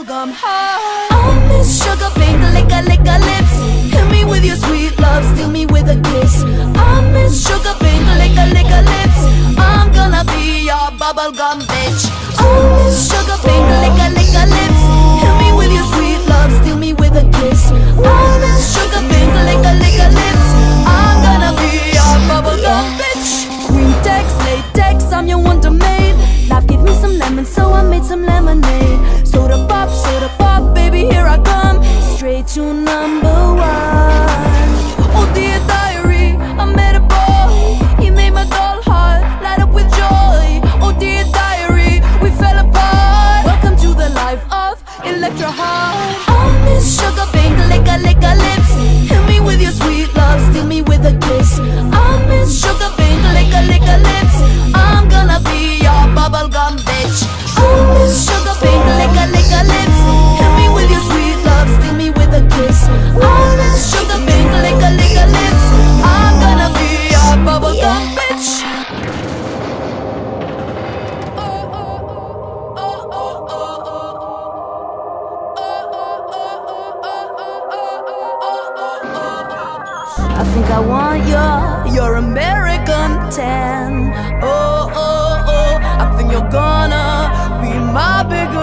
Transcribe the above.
bubblegum heart. Oh, Miss Sugar Pink, lick a lick a lips. Hit me with your sweet love, steal me with a kiss. Oh, Miss Sugar Pink, lick a lick a lips. I'm gonna be your bubblegum bitch. Oh, Miss Sugar Pink, lick a lick a lips. Hit me with your sweet love, steal me with a kiss. Oh, Miss Sugar Pink, lick a lick a lips. I'm gonna be your bubblegum bitch. Green text, latex, I'm your wonder maid. Life gave me some lemon, so I made some lemonade. 好 I think I want your, your American tan. Oh, oh, oh, I think you're gonna be my fan.